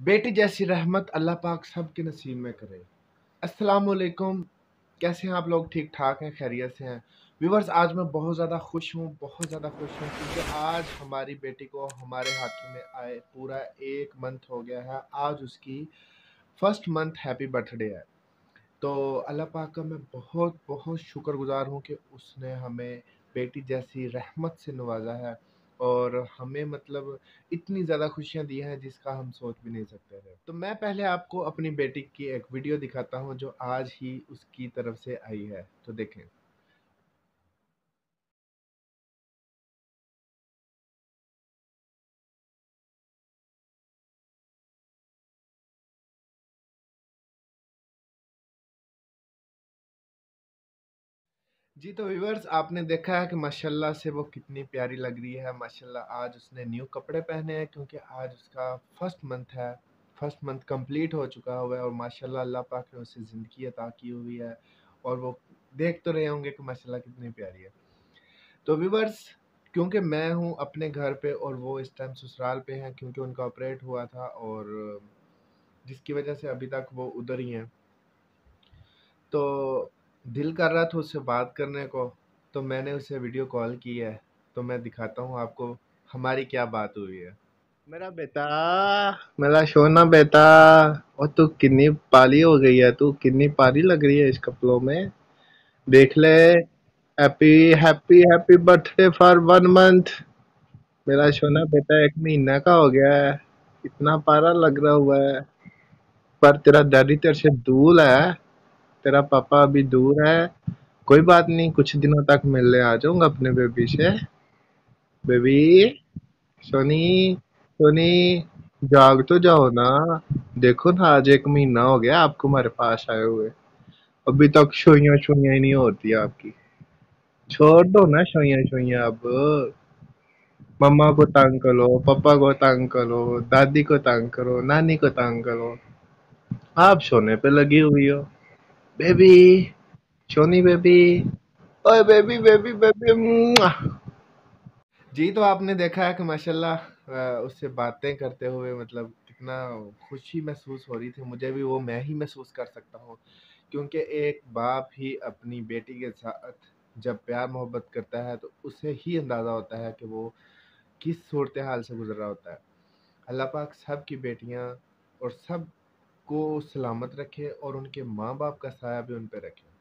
बेटी जैसी रहमत अल्लाह पाक सब के नसीब में करे। अस्सलाम वालेकुम कैसे हैं आप लोग? ठीक ठाक हैं, खैरियत से हैं। व्यूवर्स, आज मैं बहुत ज़्यादा खुश हूँ, बहुत ज़्यादा खुश हूँ क्योंकि आज हमारी बेटी को हमारे हाथों में आए पूरा एक मंथ हो गया है। आज उसकी फ़र्स्ट मंथ हैप्पी बर्थडे है। तो अल्लाह पाक का मैं बहुत बहुत शुक्रगुजार हूँ कि उसने हमें बेटी जैसी रहमत से नवाजा है। और हमें मतलब इतनी ज़्यादा खुशियाँ दी हैं जिसका हम सोच भी नहीं सकते थे तो मैं पहले आपको अपनी बेटी की एक वीडियो दिखाता हूँ जो आज ही उसकी तरफ़ से आई है। तो देखें। जी तो व्यूवर्स आपने देखा है कि माशाल्लाह से वो कितनी प्यारी लग रही है। माशाल्लाह आज उसने न्यू कपड़े पहने हैं, क्योंकि आज उसका फ़र्स्ट मंथ है, फ़र्स्ट मंथ कंप्लीट हो चुका हुआ है और माशाल्लाह अल्लाह पाक ने उसे ज़िंदगी अता की हुई है और वो देख तो रहे होंगे कि माशाल्लाह कितनी प्यारी है। तो व्यूवर्स क्योंकि मैं हूँ अपने घर पे और वो इस टाइम ससुराल पे हैं, क्योंकि उनका ऑपरेट हुआ था और जिसकी वजह से अभी तक वो उधर ही हैं तो दिल कर रहा था उससे बात करने को तो मैंने उसे वीडियो कॉल की है तो मैं दिखाता हूँ आपको हमारी क्या बात हुई है। मेरा बेटा। मेरा सोना बेटा और तू कितनी पाली हो गई है तू कितनी पाली लग रही है इस कपड़ों में। देख ले happy happy happy birthday for one month मेरा सोना बेटा एक महीना का हो गया है इतना पारा लग रहा हुआ है पर तेरा दादी तेरे से दूर है। तेरा पापा अभी दूर है। कोई बात नहीं, कुछ दिनों तक मिलने आ जाऊँगा अपने बेबी से। बेबी सोनी सोनी जाग तो जाओ ना। देखो ना, आज एक महीना हो गया, आपको हमारे पास आए हुए। अभी तक शोइया शोइया ही नहीं होती आपकी। छोड़ दो ना शोइया शोइया अब। मम्मा को तंग करो, पापा को तंग करो, दादी को तंग करो, नानी को तंग करो। आप सोने पे लगी हुई हो। बेबी शोनी बेबी ओए बेबी बेबी बेबी जी तो आपने देखा है कि माशाल्लाह उससे बातें करते हुए मतलब कितना खुशी महसूस हो रही थी। मुझे भी वो मैं ही महसूस कर सकता हूँ। क्योंकि एक बाप ही अपनी बेटी के साथ जब प्यार मोहब्बत करता है तो उसे ही अंदाज़ा होता है कि वो किस सूरत हाल से गुजर रहा होता है। अल्लाह पाक सब की बेटियाँ और सब को सलामत रखे और उनके माँ बाप का साया भी उन पर रखे।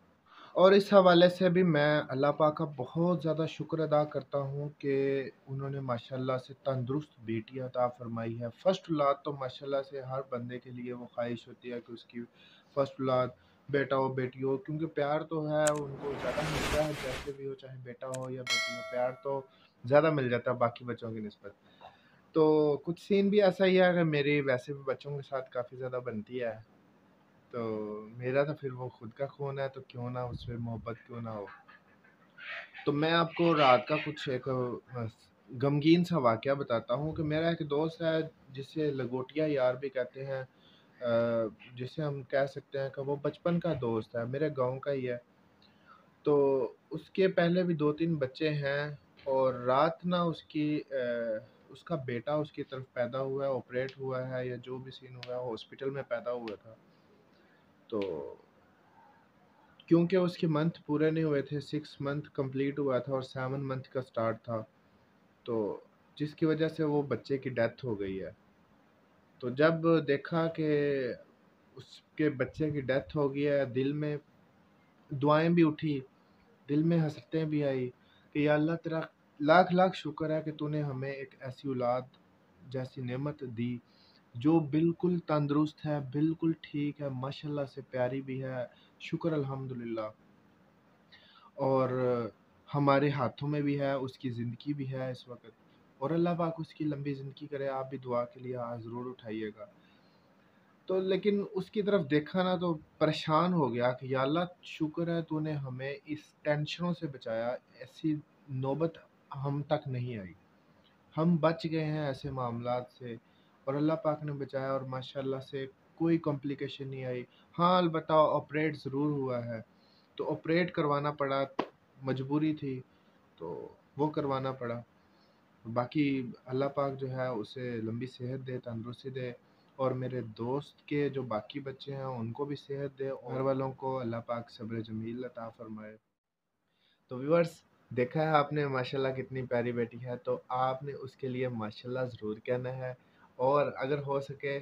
और इस हवाले से भी मैं अल्लाह पाक का बहुत ज़्यादा शुक्र अदा करता हूँ कि उन्होंने माशाल्लाह से तंदुरुस्त बेटी अता फरमाई है। फ़र्स्ट औलाद तो माशाल्लाह से हर बंदे के लिए वो ख्वाहिश होती है कि उसकी फ़र्स्ट औलाद बेटा हो, बेटी हो, क्योंकि प्यार तो है, उनको ज़्यादा मिलता है, जैसे भी हो, चाहे बेटा हो या बेटी हो, प्यार तो ज़्यादा मिल जाता है, बाकी बच्चों की नस्बत। तो कुछ सीन भी ऐसा ही है, अगर मेरी वैसे भी बच्चों के साथ काफ़ी ज़्यादा बनती है तो मेरा तो फिर वो खुद का खून है तो क्यों ना उसमें मोहब्बत क्यों ना हो? तो मैं आपको रात का कुछ एक गमगीन सा वाक़ बताता हूँ कि मेरा एक दोस्त है, जिसे लगोटिया यार भी कहते हैं जिसे हम कह सकते हैं कि वो बचपन का दोस्त है, मेरे गाँव का ही है। तो उसके पहले भी दो तीन बच्चे हैं, और रात ना उसकी उसका बेटा उसकी तरफ़ पैदा हुआ है ऑपरेट हुआ है या जो भी सीन हुआ है हॉस्पिटल में पैदा हुआ था। तो क्योंकि उसके मंथ पूरे नहीं हुए थे सिक्स मंथ कंप्लीट हुआ था और सेवन मंथ का स्टार्ट था तो जिसकी वजह से वो बच्चे की डेथ हो गई है। तो जब देखा कि उसके बच्चे की डेथ हो गई है, दिल में दुआएँ भी उठी, दिल में हंसतें भी आई कि या अल्लाह तेरा लाख लाख शुक्र है कि तूने हमें एक ऐसी औलाद जैसी नेमत दी, जो बिल्कुल तंदुरुस्त है, बिल्कुल ठीक है, माशाल्लाह से प्यारी भी है। शुक्र अल्हम्दुलिल्लाह। और हमारे हाथों में भी है, उसकी ज़िंदगी भी है इस वक्त। और अल्लाह पाक उसकी लंबी ज़िंदगी करे, आप भी दुआ के लिए हाथ ज़रूर उठाइएगा। तो लेकिन उसकी तरफ़ देखा ना तो परेशान हो गया कि या अल्लाह, शुक्र है तूने हमें इस टेंशनों से बचाया, ऐसी नौबत हम तक नहीं आई। हम बच गए हैं ऐसे मामला से। और अल्लाह पाक ने बचाया और माशाल्लाह से कोई कॉम्प्लिकेशन नहीं आई। हाँ अलबत् ऑपरेट ज़रूर हुआ है। तो ऑपरेट करवाना पड़ा, मजबूरी थी तो वो करवाना पड़ा। बाकी अल्लाह पाक जो है उसे लंबी सेहत दे, तंदरुस्ती दे और मेरे दोस्त के जो बाकी बच्चे हैं उनको भी सेहत दे और वालों को अल्लाह पाक सब्र जमील अता फरमाए। तो व्यूअर्स देखा है आपने, माशाल्लाह कितनी प्यारी बेटी है तो आपने उसके लिए माशाल्लाह ज़रूर कहना है। और अगर हो सके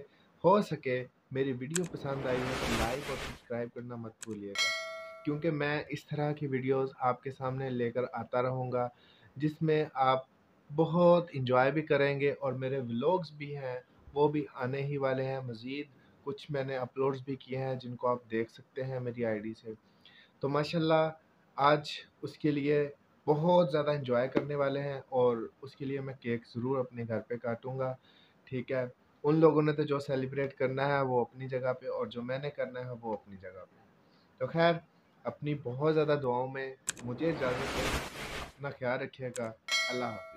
हो सके मेरी वीडियो पसंद आई है तो लाइक और सब्सक्राइब करना मत भूलिएगा। क्योंकि मैं इस तरह की वीडियोस आपके सामने लेकर आता रहूँगा, जिसमें आप बहुत इंजॉय भी करेंगे और मेरे व्लॉग्स भी हैं, वो भी आने ही वाले हैं। मज़ीद कुछ मैंने अपलोड्स भी किए हैं, जिनको आप देख सकते हैं मेरी आईडी से। तो माशाल्लाह आज उसके लिए बहुत ज़्यादा इन्जॉय करने वाले हैं और उसके लिए मैं केक ज़रूर अपने घर पर काटूँगा, ठीक है? उन लोगों ने तो जो सेलिब्रेट करना है वो अपनी जगह पे और जो मैंने करना है वो अपनी जगह पे। तो खैर, अपनी बहुत ज़्यादा दुआओं में मुझे इजाज़त अपना ख्याल रखिएगा। अल्लाह